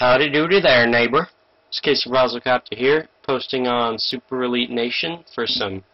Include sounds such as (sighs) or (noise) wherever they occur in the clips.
Howdy doody there, neighbor. It's Casey Roselcopter here, posting on Super Elite Nation for some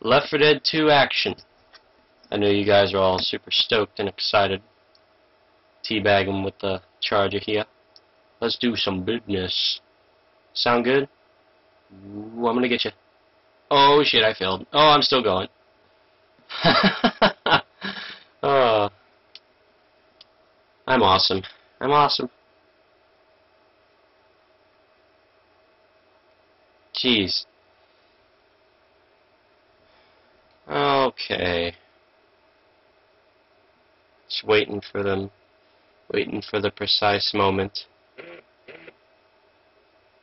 Left 4 Dead 2 action. I know you guys are all super stoked and excited. Teabagging with the charger here. Let's do some business. Sound good? Ooh, I'm gonna get you. Oh shit, I failed. Oh, I'm still going. (laughs) oh. I'm awesome. I'm awesome. Jeez. Okay. Just waiting for them. Waiting for the precise moment.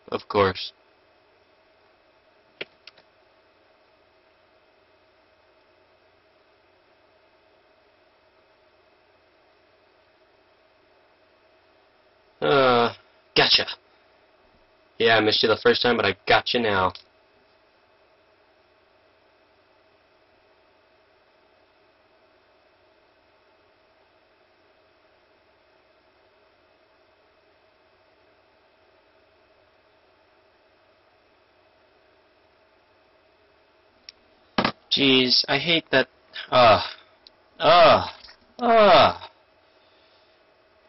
Of course. Uh, gotcha. Yeah, I missed you the first time, but I got you now. Jeez, I hate that. Ugh. Ugh. Ugh.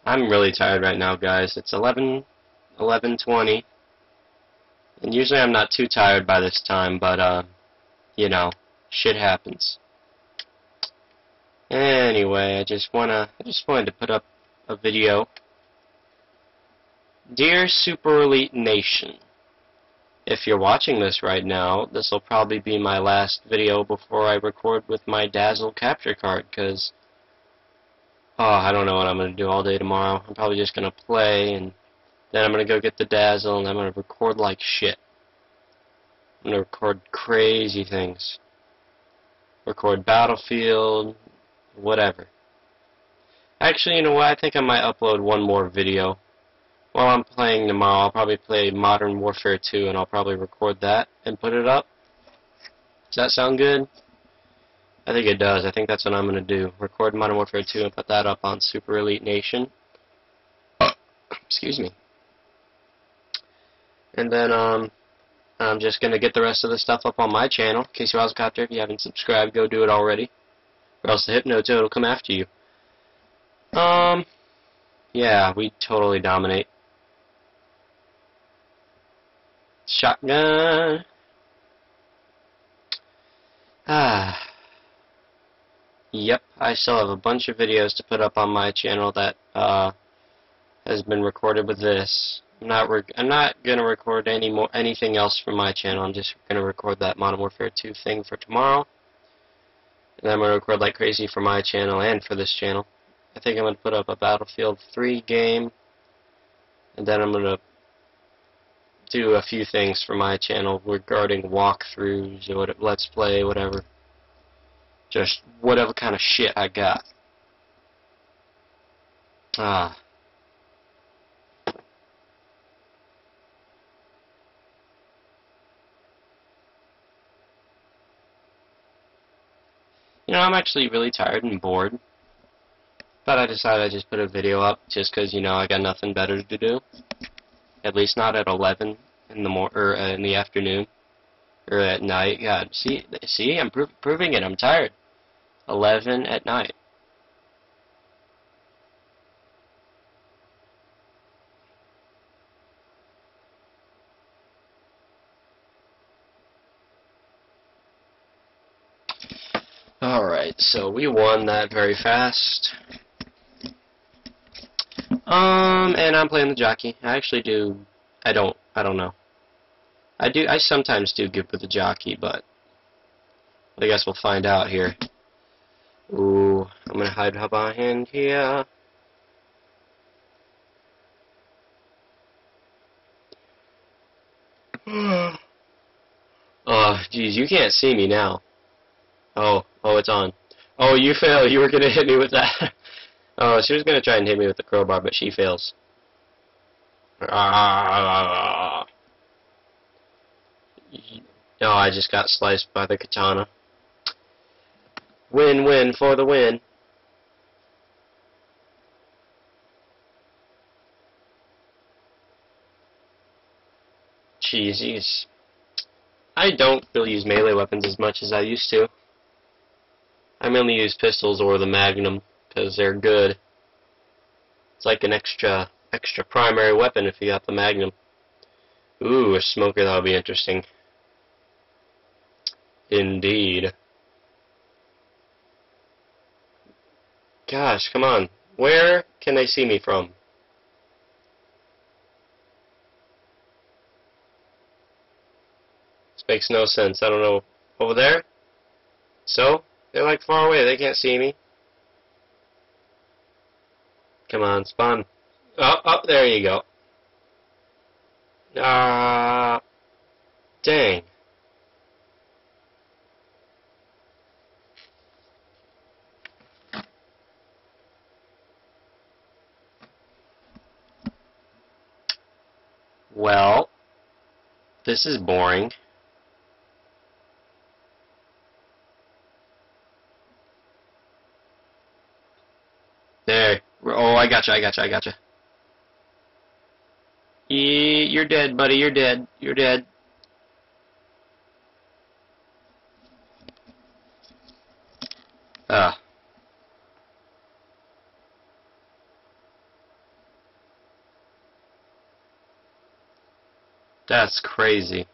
I'm really tired right now, guys. It's 11, 11:20, and usually I'm not too tired by this time, but uh, you know, shit happens. Anyway, I just wanna, I just wanted to put up a video. Dear Super Elite Nation, if you're watching this right now, this will probably be my last video before I record with my Dazzle capture card, because Oh, I don't know what I'm going to do all day tomorrow. I'm probably just going to play, and then I'm going to go get the Dazzle, and I'm going to record like shit. I'm going to record crazy things. Record Battlefield, whatever. Actually, you know what? I think I might upload one more video. While I'm playing tomorrow, I'll probably play Modern Warfare 2, and I'll probably record that and put it up. Does that sound good? I think it does. I think that's what I'm going to do. Record Modern Warfare 2 and put that up on Super Elite Nation. (coughs) Excuse me. And then um, I'm just going to get the rest of the stuff up on my channel. Casey Roselcopter, if you haven't subscribed, go do it already. Or else the Hypnotoad will come after you. Um, yeah, we totally dominate. Shotgun. Ah. Yep, I still have a bunch of videos to put up on my channel that uh, has been recorded with this. I'm not I'm not gonna record any more anything else from my channel. I'm just gonna record that Modern Warfare 2 thing for tomorrow, and I'm gonna record like crazy for my channel and for this channel. I think I'm gonna put up a Battlefield 3 game, and then I'm gonna do a few things for my channel regarding walkthroughs or what, let's play, whatever. Just whatever kind of shit I got. Ah. You know, I'm actually really tired and bored. But I decided I'd just put a video up just because, you know, I got nothing better to do. At least not at 11 in the mor or uh, in the afternoon or at night. God, see, see, I'm pro proving it. I'm tired. 11 at night. Alright, so we won that very fast. Um, and I'm playing the jockey. I actually do, I don't, I don't know. I do, I sometimes do good with the jockey, but I guess we'll find out here. Ooh, I'm gonna hide behind here. (sighs) oh, jeez, you can't see me now. Oh, oh, it's on. Oh, you fail. You were gonna hit me with that. (laughs) oh, she was gonna try and hit me with the crowbar, but she fails. Ah. No, I just got sliced by the katana. Win-win for the win. Jeez. I don't really use melee weapons as much as I used to. I mainly use pistols or the Magnum because they're good. It's like an extra extra primary weapon if you got the Magnum. Ooh, a smoker, that'll be interesting. Indeed. Gosh, come on. Where can they see me from? This makes no sense. I don't know. Over there? So? They're like far away. They can't see me. Come on, spawn. Oh, oh, there you go. Ah, uh, dang. Well, this is boring. There. I gotcha, I gotcha, I gotcha. You're dead, buddy. You're dead. You're dead. Ah. That's crazy.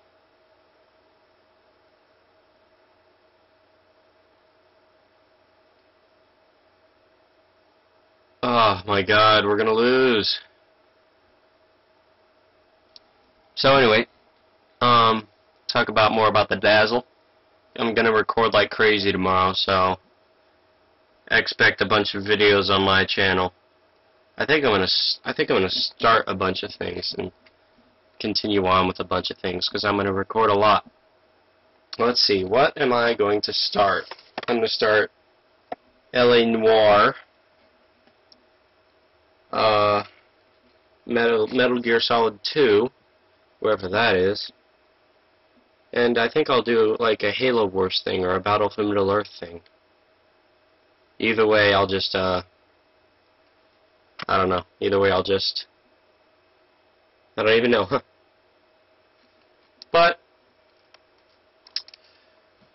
Oh my god, we're gonna lose. So anyway, um, talk about more about the Dazzle. I'm gonna record like crazy tomorrow, so expect a bunch of videos on my channel. I think I'm gonna I think I'm gonna start a bunch of things and continue on with a bunch of things because I'm gonna record a lot. Let's see, what am I going to start? I'm gonna start LA Noire, uh, Metal Metal Gear Solid 2 wherever that is. And I think I'll do like a Halo Wars thing or a Battle for Middle Earth thing. Either way, I'll just, uh, I don't know. Either way, I'll just, I don't even know. but,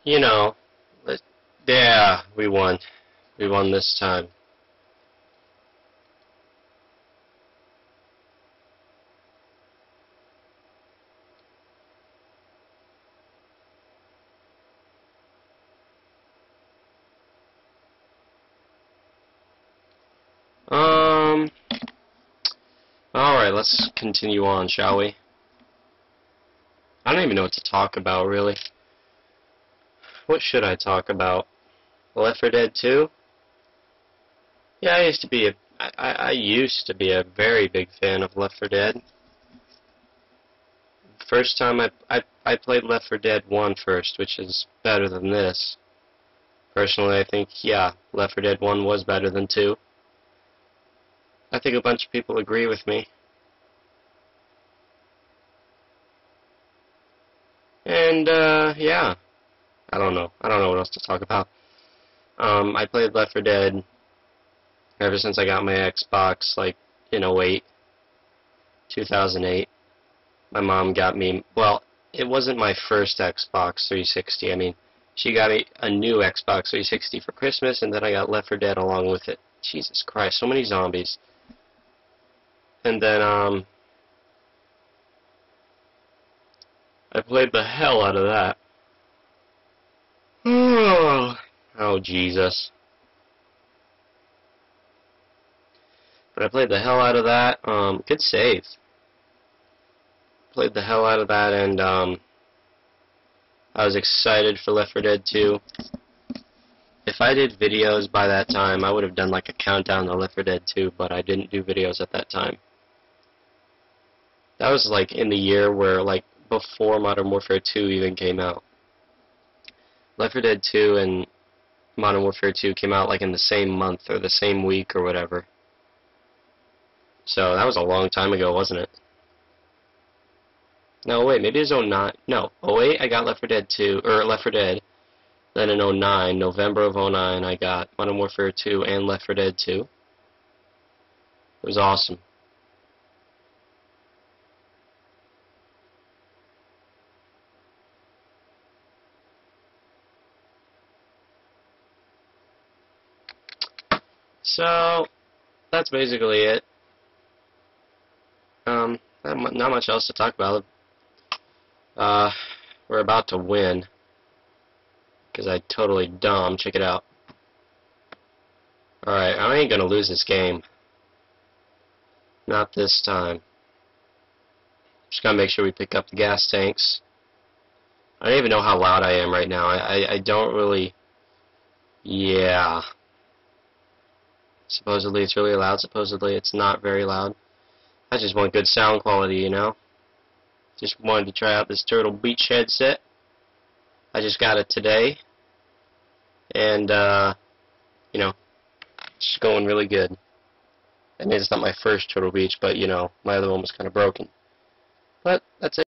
you know, yeah, we won. We won this time. Let's continue on, shall we? I don't even know what to talk about, really. What should I talk about? Left 4 Dead 2? Yeah, I used to be a I, I used to be a very big fan of Left 4 Dead. First time I, I I played Left 4 Dead 1 first, which is better than this. Personally, I think yeah, Left 4 Dead 1 was better than 2. I think a bunch of people agree with me. And, uh, yeah. I don't know. I don't know what else to talk about. Um, I played Left 4 Dead ever since I got my Xbox, like, in 08, 2008. My mom got me, well, it wasn't my first Xbox 360. I mean, she got me a new Xbox 360 for Christmas, and then I got Left 4 Dead along with it. Jesus Christ, so many zombies. And then, um, I played the hell out of that. (sighs) Oh, Jesus. But I played the hell out of that. Um, good save. Played the hell out of that, and um, I was excited for Left 4 Dead 2. If I did videos by that time, I would have done like a countdown to Left 4 Dead 2, but I didn't do videos at that time. That was like in the year where like before Modern Warfare 2 even came out. Left 4 Dead 2 and Modern Warfare 2 came out like in the same month or the same week or whatever. So that was a long time ago, wasn't it? No, wait, maybe it was 09. No, 08 I got Left 4 Dead 2, or Left 4 Dead. Then in 09, November of 09, I got Modern Warfare 2 and Left 4 Dead 2. It was awesome. So, that's basically it. Um, not, much else to talk about. Uh, we're about to win. Because I totally dumb. Check it out. Alright, I ain't gonna lose this game. Not this time. Just gotta make sure we pick up the gas tanks. I don't even know how loud I am right now. I, I, I don't really... Yeah. Supposedly it's really loud, supposedly it's not very loud. I just want good sound quality, you know? Just wanted to try out this Turtle Beach headset. I just got it today. And, uh, you know, it's going really good. I mean, it's not my first Turtle Beach, but, you know, my other one was kind of broken. But, that's it.